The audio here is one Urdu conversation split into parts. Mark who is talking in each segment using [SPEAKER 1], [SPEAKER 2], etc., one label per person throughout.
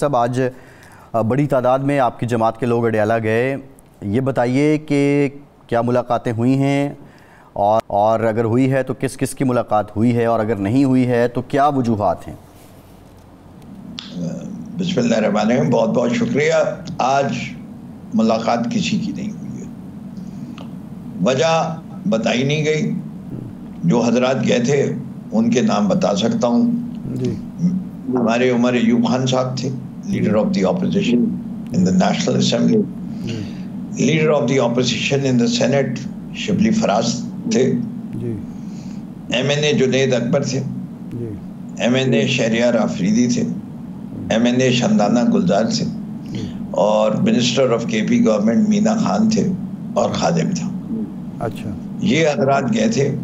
[SPEAKER 1] صاحب آج بڑی تعداد میں آپ کی جماعت کے لوگ اڈیالہ گئے۔ یہ بتائیے کہ کیا ملاقاتیں ہوئی ہیں؟ اور اور اگر ہوئی ہے تو کس کس کی ملاقات ہوئی ہے؟ اور اگر نہیں ہوئی ہے تو کیا وجوہات ہیں؟
[SPEAKER 2] بسم اللہ الرحمن الرحیم بہت بہت شکریہ۔ آج ملاقات کسی کی نہیں ہوئی ہے۔ وجہ بتائی نہیں گئی۔ جو حضرات گئے تھے ان کے نام بتا سکتا ہوں۔ جی۔ ہمارے عمر ایوب خان صاحب تھے leader of the opposition in the national assembly leader of the opposition in the senate Shibli Faraz تھے M N A Junaid Akbar تھے۔ M N A Shehryar Afridi تھے۔ ایم این اے شندانہ گلزار تھے۔ اور منسٹر آف کے پی گورنمنٹ مینا خان تھے اور خادم تھا۔ اچھا۔ یہ حضرات گئے تھے۔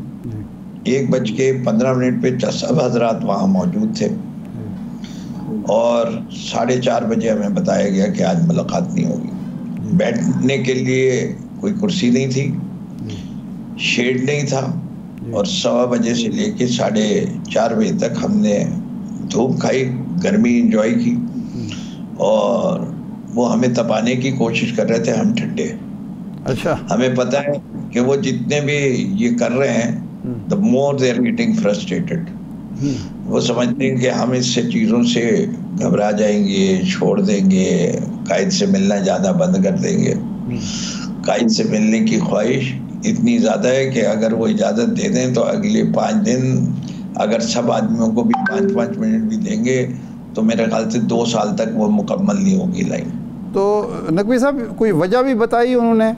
[SPEAKER 2] ایک بج کے پندرہ منٹ پہ سب حضرات وہاں موجود تھے۔ اور ساڑھے چار بجے ہمیں بتایا گیا کہ آج ملاقات نہیں ہوگی۔ بیٹھنے کے لیے کوئی کرسی نہیں تھی شیڈ نہیں تھا اور سوا بجے سے لے کے ساڑھے چار بجے تک ہم نے دھوپ کھائی گرمی انجوائے کی اور وہ ہمیں تپانے کی کوشش کر رہے تھے ہم ٹھنڈے۔ اچھا۔ ہمیں پتہ ہے کہ وہ جتنے بھی یہ کر رہے ہیں the more they are getting frustrated وہ سمجھتے ہیں کہ ہم اس سے چیزوں سے گھبرا جائیں گے چھوڑ دیں گے قائد سے ملنا زیادہ بند کر دیں گے۔ قائد سے ملنے کی خواہش اتنی زیادہ ہے کہ اگر وہ اجازت دے دیں تو اگلے پانچ دن اگر سب آدمیوں کو بھی پانچ پانچ منٹ بھی دیں گے تو میرے خیال سے دو سال تک وہ مکمل نہیں ہوگی لائن۔
[SPEAKER 3] تو نقوی صاحب کوئی وجہ بھی بتائی انہوں نے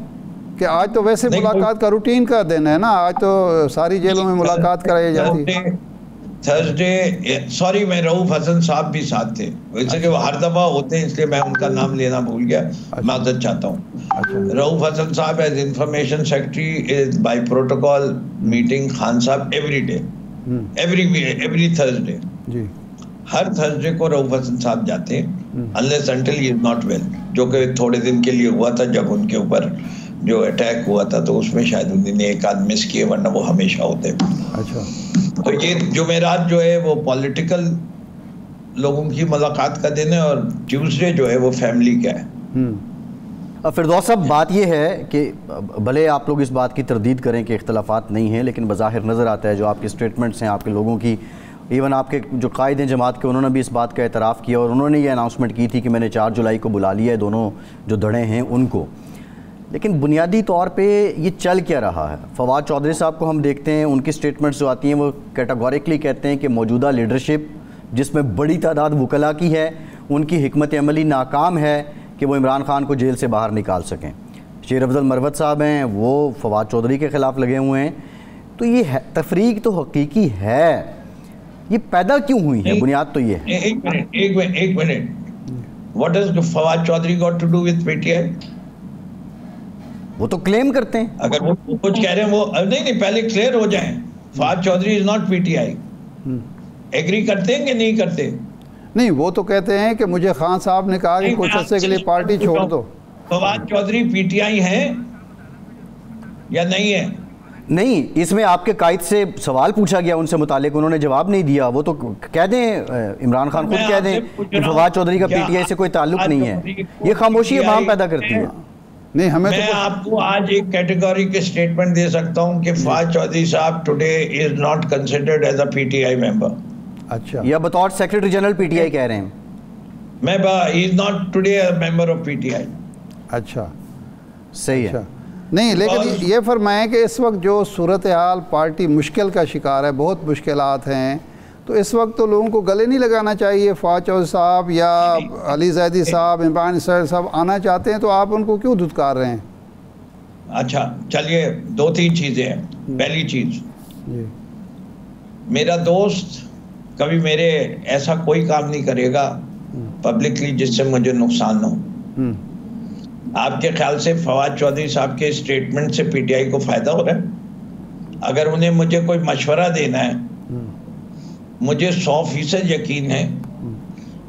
[SPEAKER 3] کہ آج تو ویسے ملاقات کا روٹین کا دن ہے نا آج تو ساری جیلوں میں ملاقات کرائی جاتی۔ ہے
[SPEAKER 2] تھرسڈے سوری میں رعوف حسن صاحب بھی ساتھ تھے۔ ویسے کہ وہ ہر دفعہ ہوتے ہیں اس لیے میں ان کا نام لینا بھول گیا۔ معذرت چاہتا ہوں۔ رعوف حسن صاحب as information secretary is by protocol meeting Khan صاحب every day every every Thursday ہر تھرسڈے کو رعوف حسن صاحب جاتے ہیں۔ Unless until is not well جو کہ تھوڑے دن کے لیے ہوا تھا جب ان کے اوپر جو اٹیک ہوا تھا تو اس میں شاید انہوں نے ایک آدھ مس کیے ورنہ وہ ہمیشہ ہوتے۔ اچھا۔ تو یہ جمعرات جو ہے وہ پولیٹیکل لوگوں کی ملاقات کا دن ہے اور ٹیوزڈے جو ہے وہ فیملی کا ہے۔
[SPEAKER 1] فردوس صاحب، بات یہ ہے کہ بھلے آپ لوگ اس بات کی تردید کریں کہ اختلافات نہیں ہیں، لیکن بظاہر نظر آتا ہے جو آپ کے اسٹیٹمنٹس ہیں، آپ کے لوگوں کی ایون آپ کے جو قائد ہیں جماعت کے، انہوں نے بھی اس بات کا اعتراف کیا اور انہوں نے یہ اناؤنسمنٹ کی تھی کہ میں نے چار جولائی کو بلا لیا ہے، دونوں جو دھڑے ہیں ان کو۔ لیکن بنیادی طور پہ یہ چل کیا رہا ہے۔ فواد چودھری صاحب کو ہم دیکھتے ہیں ان کی سٹیٹمنٹس جو آتی ہیں وہ کیٹاگوریکلی کہتے ہیں کہ موجودہ لیڈرشپ جس میں بڑی تعداد وکلا کی ہے ان کی حکمت عملی ناکام ہے کہ وہ عمران خان کو جیل سے باہر نکال سکیں۔ شیر افضل مروت صاحب ہیں وہ فواد چودھری کے خلاف لگے ہوئے ہیں۔ تو یہ تفریق تو حقیقی ہے۔ یہ پیدا کیوں ہوئی ہے؟ بنیاد تو یہ ہے۔
[SPEAKER 2] ایک minute What does Fawad Chaudhry got to do with PTI?
[SPEAKER 1] وہ تو کلیم کرتے ہیں۔
[SPEAKER 2] اگر وہ کچھ کہہ رہے ہیں وہ نہیں نہیں پہلے کلیئر ہو جائیں۔ Fahad Chaudhry is not P T I agree کرتے ہیں کہ نہیں کرتے؟
[SPEAKER 3] نہیں وہ تو کہتے ہیں کہ مجھے خان صاحب نے کہا کہ کچھ عرصے کے لیے پارٹی چھوڑ دو۔
[SPEAKER 2] Fawad Chaudhry P T I ہیں یا نہیں ہے
[SPEAKER 1] نہیں اس میں آپ کے قائد سے سوال پوچھا گیا ان سے متعلق انہوں نے جواب نہیں دیا۔ وہ تو کہہ دیں عمران خان خود کہہ دیں کہ فواد چودھری کا پی ٹی آئی سے کوئی تعلق نہیں ہے۔ یہ خاموشی عوام پیدا کرتی ہے۔
[SPEAKER 2] نہیں ہمیں میں آپ کو آج ایک کیٹیگوری کے سٹیٹمنٹ دے سکتا ہوں کہ فاج چودھری صاحب today is not considered as a P T I member
[SPEAKER 1] اچھا۔ یا بطور secretary general P T I کہہ رہے ہیں۔
[SPEAKER 2] میں با is not today member of P T I
[SPEAKER 3] اچھا۔
[SPEAKER 1] صحیح ہے۔
[SPEAKER 3] نہیں لیکن یہ فرمائیں کہ اس وقت جو صورتحال پارٹی مشکل کا شکار ہے بہت مشکلات ہیں تو اس وقت تو لوگوں کو گلے نہیں لگانا چاہیے۔ چودھری صاحب یا علی زیدی صاحب عمران اسرائیل صاحب آنا چاہتے ہیں تو آپ ان کو کیوں دھتکار رہے ہیں؟
[SPEAKER 2] اچھا چلیے دو تین چیزیں ہیں۔ پہلی چیز جی۔ میرا دوست کبھی میرے ایسا کوئی کام نہیں کرے گا پبلکلی جس سے مجھے نقصان ہو۔ آپ کے خیال سے فواد چودھری صاحب کے اسٹیٹمنٹ سے پی ٹی آئی کو فائدہ ہو رہا ہے؟ اگر انہیں مجھے کوئی مشورہ دینا ہے مجھے سو فیصد یقین ہے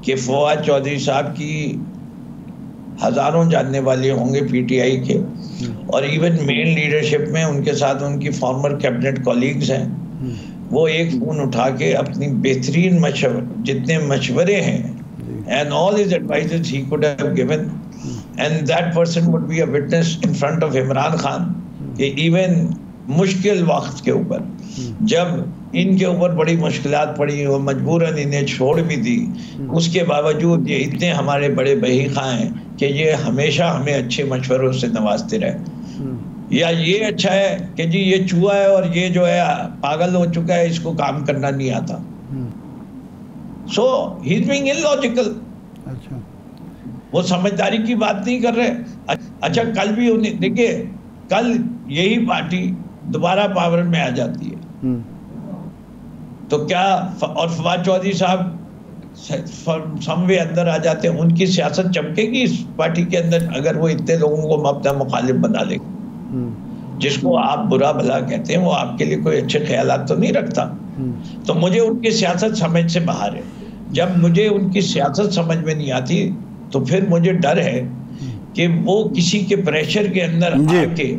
[SPEAKER 2] کہ فواد چودھری صاحب کی ہزاروں جاننے والے ہوں گے پی ٹی آئی کے۔ اور ایون مین لیڈرشپ میں ان کے ساتھ ان کی فارمر کیبنٹ کولیگز ہیں۔ وہ ایک فون اٹھا کے اپنی بہترین مشور جتنے مشورے ہیں، and all his advices he could have given and that person would be a witness in front of Imran Khan کہ ایون مشکل وقت کے اوپر۔ جب ان کے اوپر بڑی مشکلات پڑی وہ مجبوراً انہیں چھوڑ بھی دی اس کے باوجود یہ اتنے ہمارے بڑے بہی خواہ ہیں کہ یہ ہمیشہ ہمیں اچھے مشوروں سے نوازتے رہے۔ یا یہ اچھا ہے کہ جی یہ چوہا ہے اور یہ جو ہے پاگل ہو چکا ہے اس کو کام کرنا نہیں آتا۔ So has being in logical وہ سمجھداری کی بات نہیں کر رہے۔ اچھا کل بھی دیکھیے کل یہی پارٹی دوبارہ پاور میں آ جاتی ہے۔ تو کیا اور فواد چودھری صاحب سموے اندر آ جاتے ہیں؟ ان کی سیاست چمکے گی اس پارٹی کے اندر اگر وہ اتنے لوگوں کو اپنا مخالف بنا لے؟ جس کو آپ برا بھلا کہتے ہیں وہ آپ کے لیے کوئی اچھے خیالات تو نہیں رکھتا۔ تو مجھے ان کی سیاست سمجھ سے باہر ہے۔ جب مجھے ان کی سیاست سمجھ میں نہیں آتی تو پھر مجھے ڈر ہے کہ وہ کسی کے پریشر کے اندر جی۔ آ کے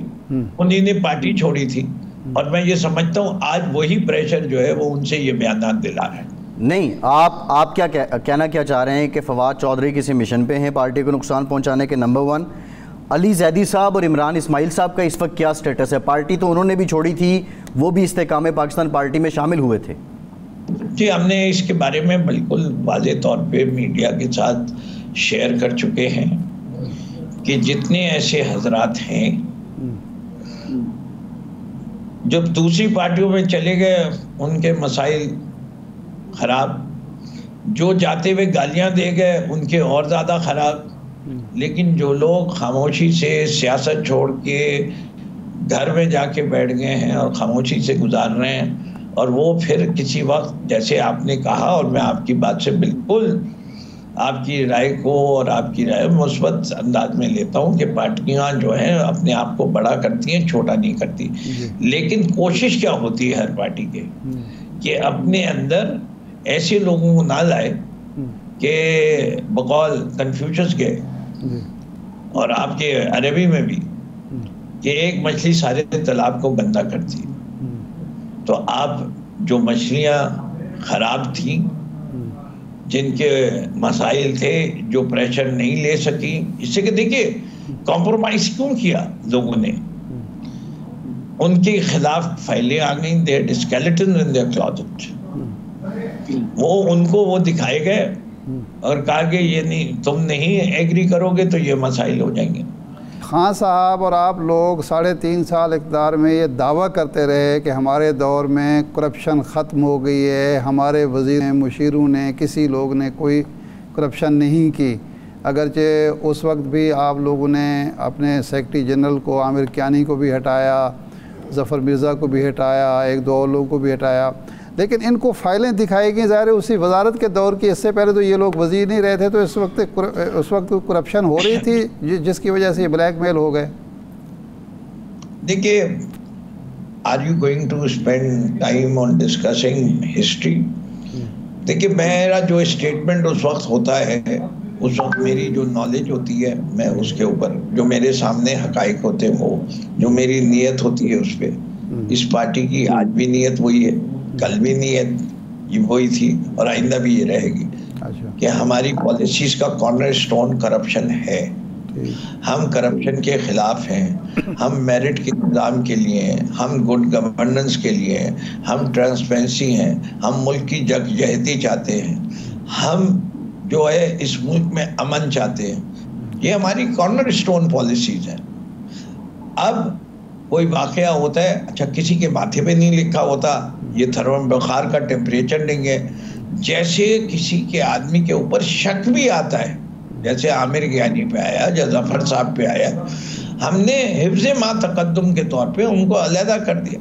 [SPEAKER 2] انہیں نے پارٹی چھوڑی تھی۔ اور میں یہ سمجھتا ہوں آج وہی پریشر جو ہے وہ ان سے یہ بیانات دلا رہے ہیں
[SPEAKER 1] نہیں آپ آپ کیا کہنا کیا چاہ رہے ہیں کہ فواد چودھری کسی مشن پہ ہیں پارٹی کو نقصان پہنچانے کے نمبر ون علی زیدی صاحب اور عمران اسماعیل صاحب کا اس وقت کیا سٹیٹس ہے؟ پارٹی تو انہوں نے بھی چھوڑی تھی وہ بھی استحکام پاکستان پارٹی میں شامل ہوئے تھے۔
[SPEAKER 2] جی ہم نے اس کے بارے میں بالکل واضح طور پہ میڈیا کے ساتھ شیئر کر چکے ہیں کہ جتنے ایسے حضرات ہیں جب دوسری پارٹیوں میں چلے گئے، ان کے مسائل خراب۔ جو جاتے ہوئے گالیاں دے گئے، ان کے اور زیادہ خراب۔ لیکن جو لوگ خاموشی سے سیاست چھوڑ کے گھر میں جا کے بیٹھ گئے ہیں اور خاموشی سے گزار رہے ہیں، اور وہ پھر کسی وقت، جیسے آپ نے کہا، اور میں آپ کی بات سے بالکل آپ کی رائے کو اور آپ کی رائے مثبت انداز میں لیتا ہوں کہ پارٹیاں جو ہیں اپنے آپ کو بڑا کرتی ہیں چھوٹا نہیں کرتی۔ جی۔ لیکن کوشش کیا ہوتی ہے ہر پارٹی کے؟ کہ اپنے اندر ایسے لوگوں کو نہ لائے کہ بقول کنفیوشنس کے جی۔ اور آپ کے عربی میں بھی کہ ایک مچھلی سارے تالاب کو گندا کرتی۔ تو آپ جو مچھلیاں خراب تھیں جن کے مسائل تھے جو پریشر نہیں لے سکی اس سے کہ دیکھیے کمپرومائز کیوں کیا لوگوں نے؟ ان کے خلاف فائلیں آ گئیں دے ڈسکیلٹن ان دیر کلازٹ وہ ان کو وہ دکھائے گئے اور کہا کہ یہ نہیں، تم نہیں ایگری کرو گے تو یہ مسائل ہو جائیں گے۔
[SPEAKER 3] خان صاحب اور آپ لوگ ساڑھے تین سال اقتدار میں یہ دعویٰ کرتے رہے کہ ہمارے دور میں کرپشن ختم ہو گئی ہے، ہمارے وزیر مشیروں نے، کسی لوگ نے کوئی کرپشن نہیں کی۔ اگرچہ اس وقت بھی آپ لوگوں نے اپنے سیکٹری جنرل کو، عامر کیانی کو بھی ہٹایا، ظفر مرزا کو بھی ہٹایا، ایک دو اور لوگوں کو بھی ہٹایا۔ لیکن ان کو فائلیں دکھائی گئیں۔ ظاہر اسی وزارت کے دور کی، اس سے پہلے تو یہ لوگ وزیر نہیں رہے تھے، تو اس وقت اس وقت کرپشن ہو رہی تھی، جس کی وجہ سے یہ بلیک میل ہو گئے۔
[SPEAKER 2] دیکھیے are you going to spend time on discussing history دیکھیے، میرا جو اسٹیٹمنٹ اس وقت ہوتا ہے، اس وقت میری جو نالج ہوتی ہے، میں اس کے اوپر، جو میرے سامنے حقائق ہوتے ہیں، وہ، جو میری نیت ہوتی ہے اس پہ، اس پارٹی کی، آج بھی نیت وہی ہے۔ کل بھی نیت یہ وہی تھی اور آئندہ بھی یہ رہے گی اچھا۔ کہ ہماری پالیسیز کا کارنر سٹون کرپشن ہے ہم کرپشن کے خلاف ہیں۔ ہم میرٹ کے نظام کے لیے ہیں۔ ہم گڈ گورننس کے لیے ہیں۔ ہم ٹرانسپیرنسی ہیں۔ ہم ملک کی جگ جہتی چاہتے ہیں۔ ہم جو ہے اس ملک میں امن چاہتے ہیں۔ یہ ہماری کارنر سٹون پالیسیز ہیں۔ اب کوئی واقعہ ہوتا ہے؟ اچھا کسی کے ماتھے پہ نہیں لکھا ہوتا۔ یہ تھرم بخار کا ٹیمپریچر نہیں ہے۔ جیسے کسی کے آدمی کے اوپر شک بھی آتا ہے جیسے عامر گیانی پہ آیا یا ظفر صاحب پہ آیا ہم نے حفظ ما تقدم کے طور پہ ان کو علیحدہ کر دیا۔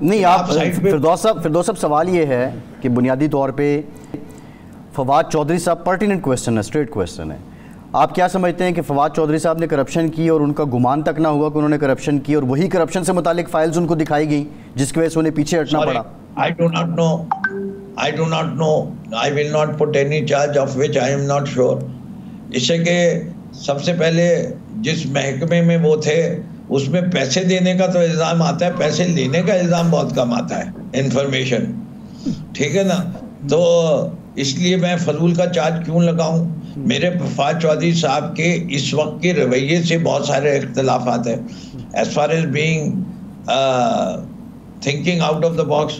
[SPEAKER 1] نہیں آپ فردوس صاحب فردوس صاحب سوال یہ ہے کہ بنیادی طور پہ فواد چودھری صاحب پرٹیننٹ کوئسٹن ہے اسٹریٹ کوئسٹن ہے۔ آپ کیا سمجھتے ہیں کہ فواد چودھری صاحب نے کرپشن کی اور ان کا گمان تک نہ ہوا کہ انہوں نے کرپشن کی اور وہی کرپشن سے متعلق فائلز ان کو دکھائی گئی جس کی وجہ سے انہیں پیچھے ہٹنا پڑا؟
[SPEAKER 2] I do not know. I do not know. I will not put any charge of which I am not sure. اس سے کہ سب سے پہلے جس محکمے میں وہ تھے اس میں پیسے دینے کا تو الزام آتا ہے پیسے لینے کا الزام بہت کم آتا ہے انفارمیشن ٹھیک ہے نا؟ تو اس لیے میں فضول کا چارج کیوں لگاؤں؟ میرے فواد چودھری صاحب کے اس وقت کے رویے سے بہت سارے اختلافات ہیں۔ As far as being thinking out of the box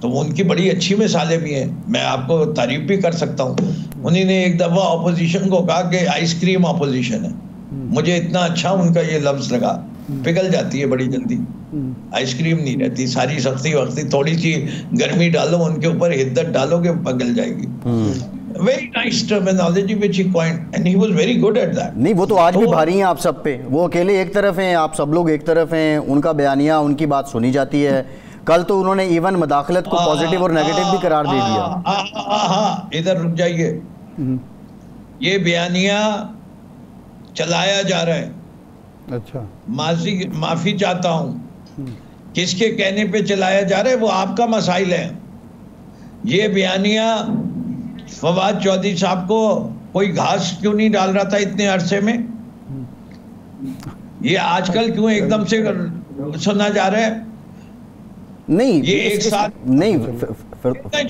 [SPEAKER 2] تو ان کی بڑی اچھی مثالیں بھی ہیں۔ میں آپ کو تعریف بھی کر سکتا ہوں۔ انہیں نے ایک دفعہ اپوزیشن کو کہا کہ آئس کریم اپوزیشن ہے۔ مجھے اتنا اچھا ان کا یہ لفظ لگا۔ پگھل جاتی ہے بڑی جلدی۔ آئس کریم نہیں رہتی ساری سختی وقتی تھوڑی سی گرمی ڈالو ان کے اوپر حدت ڈالو گے پگل جائے گی۔ Very nice terminology which he coined and he was very good at that
[SPEAKER 1] نہیں وہ تو آج بھی بھاری ہیں آپ سب پہ۔ وہ اکیلے ایک طرف ہیں آپ سب لوگ ایک طرف ہیں ان کا بیانیہ ان کی بات سنی جاتی ہے۔ کل تو انہوں نے ایون مداخلت کو پوزیٹیو اور نیگیٹو بھی قرار دے دیا۔
[SPEAKER 2] ادھر رک جائیے۔ یہ بیانیہ چلایا جا رہا ہے۔
[SPEAKER 3] اچھا۔
[SPEAKER 2] ماضی معافی چاہتا ہوں۔ کس کے کہنے پہ چلایا جا رہا ہے وہ آپ کا مسائل ہے یہ بیانیہ فواد چودھری صاحب کو کوئی گھاس کیوں نہیں ڈال رہا تھا اتنے عرصے میں؟ یہ آج کل کیوں ایک دم سے سنا جا رہا ہے؟
[SPEAKER 1] نہیں
[SPEAKER 2] یہ ایک ساتھ
[SPEAKER 1] نہیں
[SPEAKER 2] فواد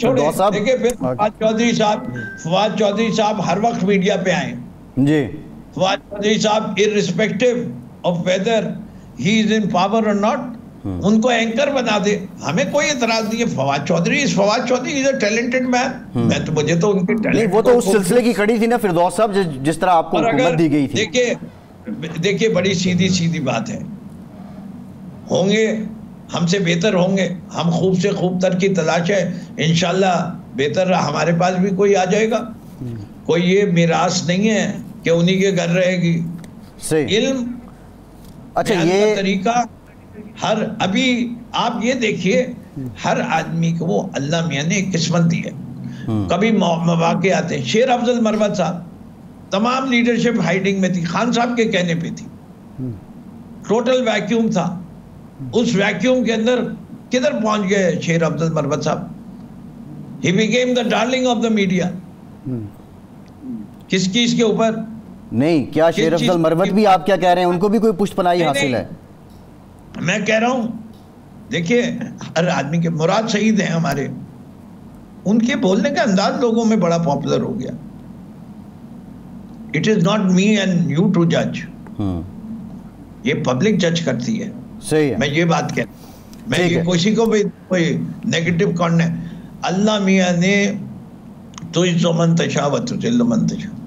[SPEAKER 2] چودھری صاحب فواد چودھری صاحب ہر وقت میڈیا پہ آئیں
[SPEAKER 1] جی۔
[SPEAKER 2] فواد چودھری صاحب irrespective of whether he is in power or not ان کو اینکر بنا دے۔ ہمیں کوئی اعتراض نہیں ہے۔ فواد چودھری اس Fawad Chaudhry is a talented man میں تو مجھے تو ان کے
[SPEAKER 1] نہیں وہ تو اس سلسلے کی کڑی تھی نا فردوس صاحب جس طرح آپ کو حکومت دی گئی تھی۔
[SPEAKER 2] دیکھیں دیکھیں بڑی سیدھی سیدھی بات ہے۔ ہوں گے ہم سے بہتر ہوں گے۔ ہم خوب سے خوب تر کی تلاش ہے۔ انشاءاللہ بہتر ہمارے پاس بھی کوئی آ جائے گا۔ کوئی یہ میراث نہیں ہے کہ انہی کے گھر رہے گی۔ علم
[SPEAKER 1] اچھا یہ
[SPEAKER 2] طریقہ ہر ابھی آپ یہ دیکھیے ہر آدمی کو وہ اللہ میاں نے قسمت دی ہے۔ کبھی مواقع آتے ہیں۔ شیر افضل مروت صاحب تمام لیڈرشپ ہائیڈنگ میں تھی۔ خان صاحب کے کہنے پہ تھی۔ ٹوٹل ویکیوم تھا۔ اس ویکیوم کے اندر کدھر پہنچ گئے شیر افضل مروت صاحب؟ He became the darling of the media کس چیز کے اوپر؟
[SPEAKER 1] نہیں کیا شیر افضل مروت بھی آپ کیا کہہ رہے ہیں؟ ان کو بھی کوئی پشت پناہی حاصل ہے۔
[SPEAKER 2] میں کہہ رہا ہوں دیکھیے ہر آدمی کے مراد شہید ہیں ہمارے۔ ان کے بولنے کا انداز لوگوں میں بڑا پاپولر ہو گیا۔ It is not me and you to جج یہ پبلک جج کرتی ہے۔
[SPEAKER 1] صحیح ہے۔
[SPEAKER 2] میں یہ بات کہہ میں یہ کسی کو بھی کوئی نیگیٹو کرنا اللہ میاں نے تو من تشا و تو من تشا